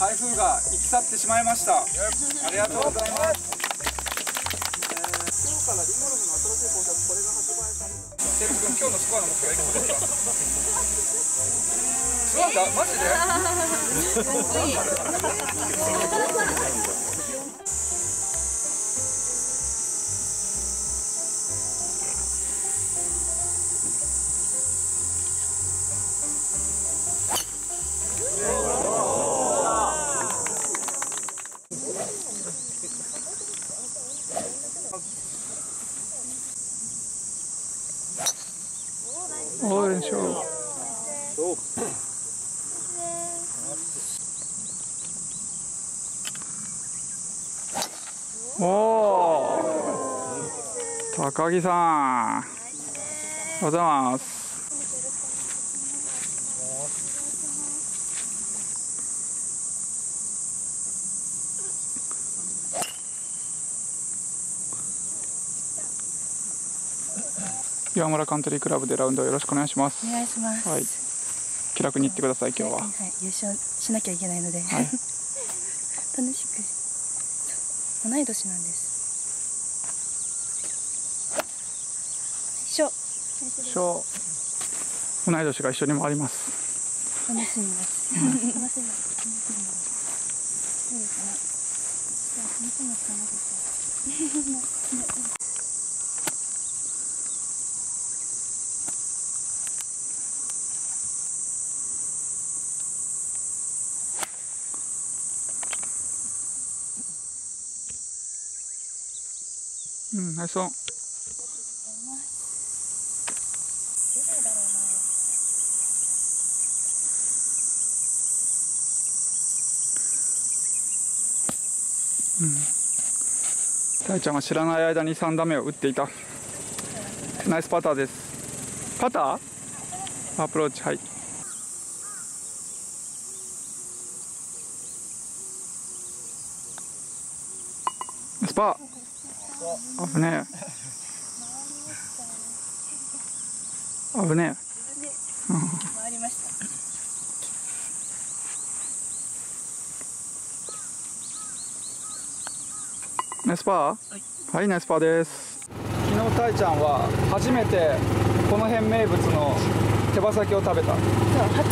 台風が行き去ってしまいました。ありがとうございます。今日からリモルフの新しいコンセプトこれが発売されテープ君今日のスコアの目標いくつですか？そうだマジで？おお高木さんおはようございます。岩村カントリークラブでラウンドよろしくお願いします。お願いします。はい。気楽に行ってください今日は。はい、優勝しなきゃいけないので、はい。楽しく。同い年なんです。一緒。小同い年が一緒に回ります。楽しみです。楽しみ。楽しみ。どうかな。じゃあ楽しみ。です。うんナイスオン大ちゃんは知らない間に3打目を打っていた。ナイスパターです。パター？アプローチはいスパー危ねえ危ね回りました。えナイスパー？はい、ナイスパーです昨日たいちゃんは初めてこの辺名物の手羽先を食べたそう、初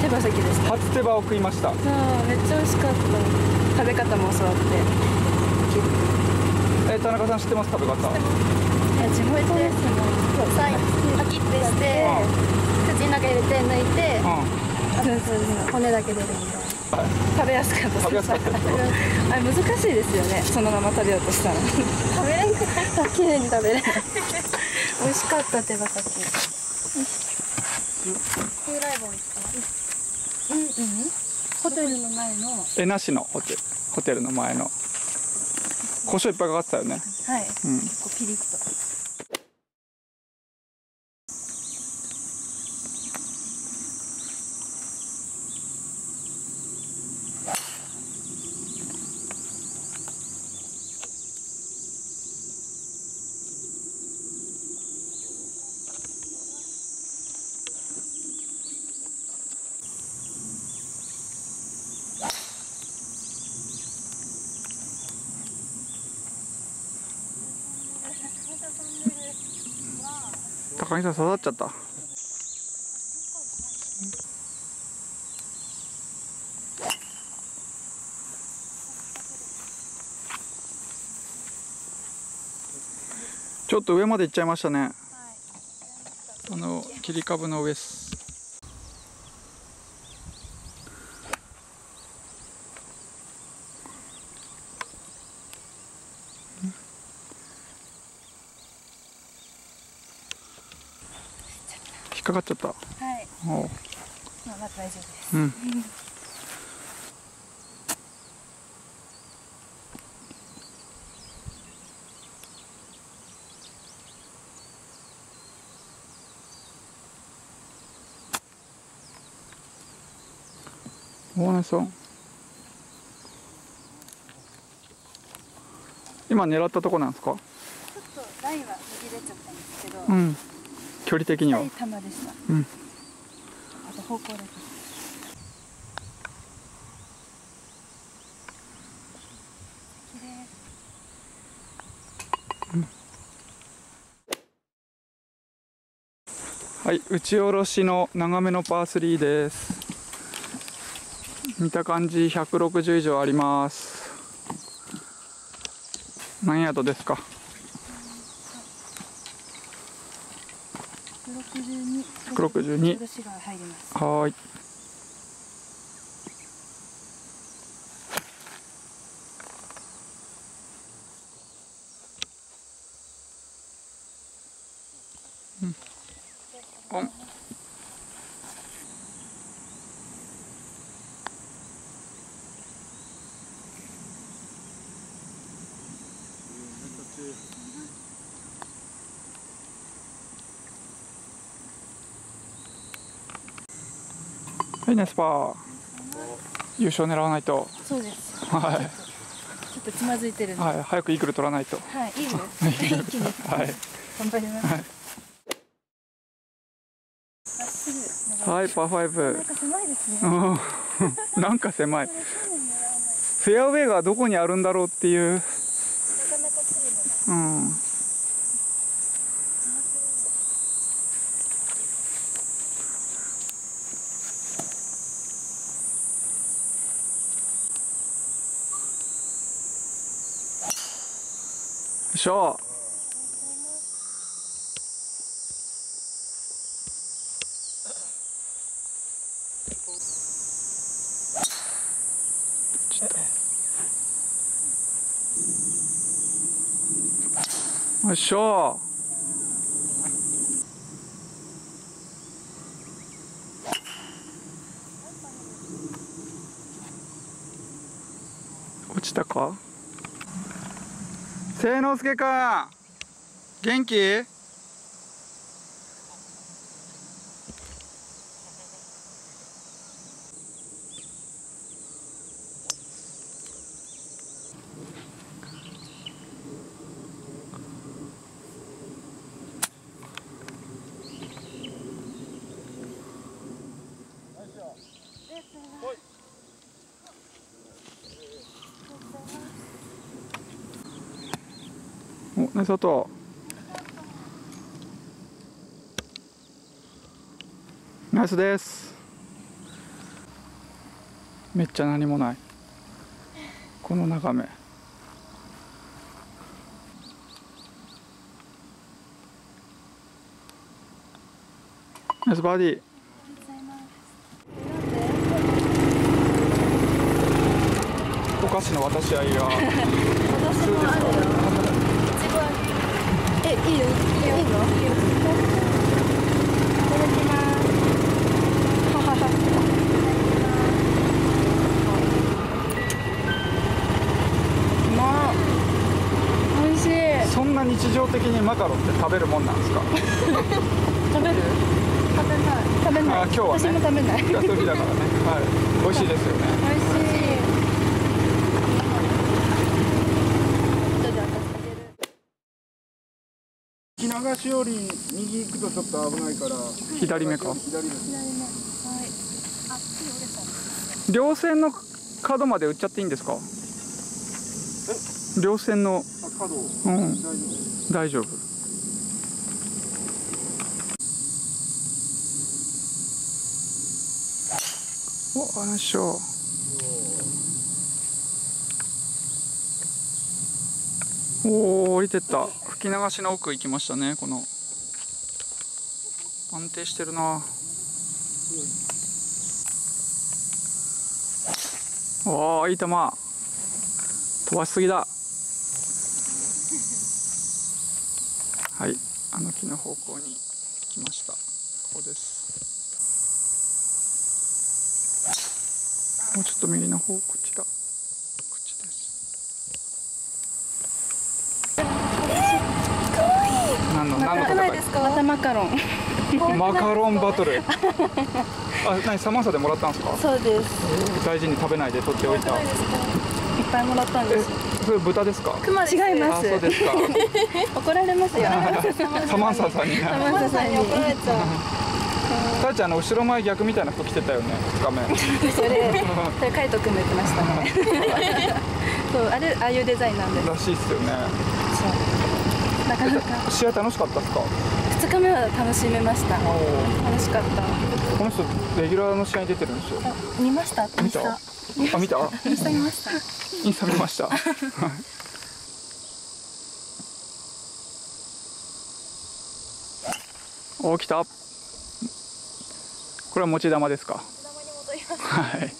手羽先でした。初手羽を食いましたそう、めっちゃ美味しかった。食べ方も教わって。え田中さん知ってます食べ方いや、地元ですそう、さパキってして、口の中入れて抜いて、うん。骨だけ出るみたいな。食べやすかった食べやすかあれ難しいですよね。そのまま食べようとしたら。食べれない綺麗に食べれない美味しかった手羽先。風来坊行ったうんうん。ホテルの前の。はえなしのホテル。ホテルの前の胡椒いっぱいかかってたよね。い。うん。結構ピリッと高木さん刺さっちゃった。ちょっと上まで行っちゃいましたね。あの切り株の上っすかかっちゃった。はい。おう。まあまだ大丈夫です。うん。大根さん。今狙ったとこなんですか？ちょっとラインは右出ちゃったんですけど、うん距離的には、はい、うん、あと方向はい、打ち下ろしの長めのパー3です。見た感じ160以上あります。何ヤードですか？162はーい。うん。オンいナイスパー。優勝狙わないと。そうです。はい、ちょっとつまずいてるははい、早くイーグル取らないと。いいいです。一気に。はい頑張ります。はい。はいパー5なんか狭いですね。うん。なんか狭い。フェアウェイがどこにあるんだろうっていう。なかなかうんいしょよいしょ。落ちたか？清之助くん元気？おね佐藤ナイスです。めっちゃ何もない。この眺め。ナイスバーディー。お菓子の渡し合いが。私もあるよ。え、いいよ。いいの？いいよ。いただきます。ははは。まあ、美味しい。そんな日常的にマカロンって食べるもんなんですか？食べる？食べない。食べない。あ今日はね私も食べない。やっときだからねはい美味しいですよね美味しい。後で私食べる。吹き流しより右行くとちょっと危ないから左目か左です左目。はい。あ、木折れた。両線の角まで売っちゃっていいんですか両線の角うん大丈夫大丈夫およいしょおお降りてった吹き流しの奥行きましたねこの。安定してるな。おおいい球。飛ばしすぎだ。はいあの木の方向に来ました。ここです。もうちょっと右の方こっちだこっちです何の何の戦いですか？またマカロン。マカロンバトルあ何サマンサでもらったんですか？そうです。大事に食べないで取っておいたいっぱいもらったんえです。それ豚ですか？熊違います。あそうですか 怒られますよ。サマンサさんにサマンサさんに怒られちゃたーちゃんあの後ろ前逆みたいな服着てたよね2日目う。それ、それカイト君も言ってましたね。そう、あれ、ああいうデザインなんです。らしいっすよねそう。なかなか試合楽しかったですか？2日目は楽しめました。楽しかった。この人レギュラーの試合に出てるんですよ。見ました？見た？あ見た？インスタ見ました。インスタ見ました。はい お来た。これは持ち玉ですか？はい。い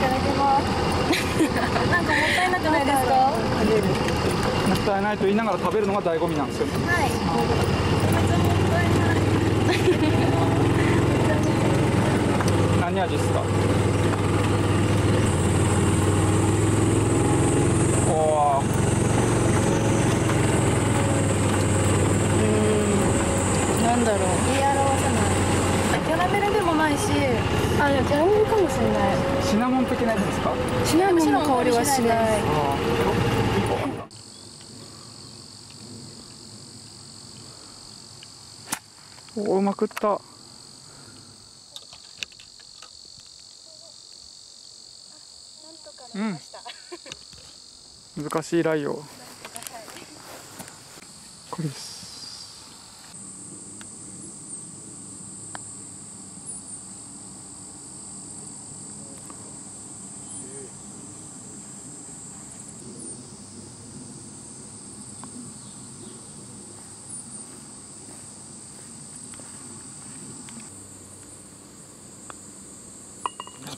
ただきます。なんかもったいなくないですか？もったいないと言いながら食べるのが醍醐味なんですよ。ねはい。めっちゃもったいない何味ですか？おおなんだろう。言い表せないキャラメルでもないしあでもキャラメルかもしれない。シナモン的なやつですか？シナモンの香りはしないおうまくった。うん。難しいライをこれです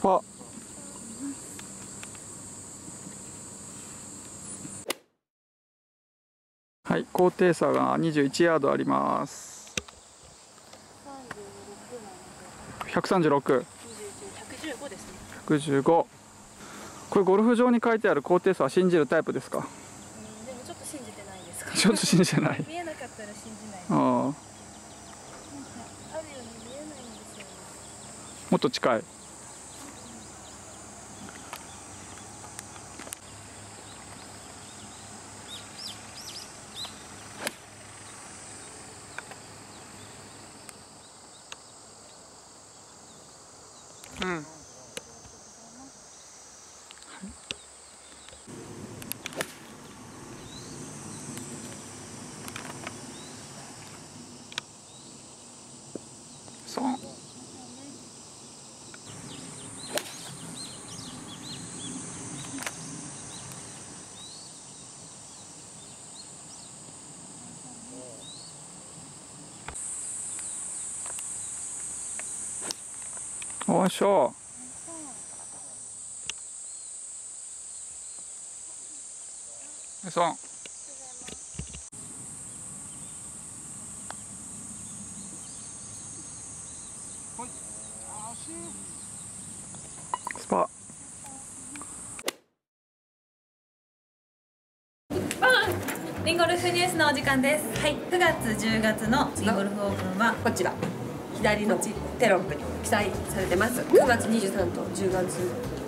スパはい高低差が21ヤードあります。136 115ですね。115これゴルフ場に書いてある高低差は信じるタイプですか？でもちょっと信じてないですちょっと信じてない。見えなかったら信じない。あーあもっと近いおいしょよいしょスパ。リンゴルフニュースのお時間です。はい、9月10月のリンゴルフオープンはこちら。左のテロップに記載されてます。9月23と10月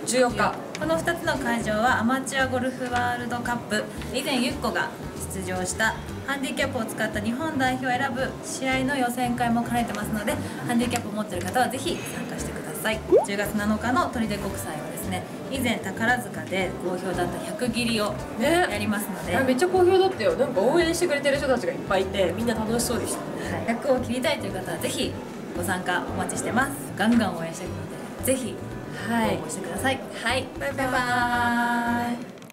14日。この2つの会場はアマチュアゴルフワールドカップ。以前ゆっこが出場したハンディキャップを使った日本代表を選ぶ試合の予選会も兼ねてますのでハンディキャップを持っている方はぜひ参加してください。10月7日の砦国際はですね以前宝塚で好評だった100切りをね。やりますので、あめっちゃ好評だったよ。なんか応援してくれてる人たちがいっぱいいてみんな楽しそうでした。はい、100を切りたいという方はぜひご参加お待ちしてます。ガンガン応援していくのでぜひはい応募してください。はい。バイバイ。バイバーイ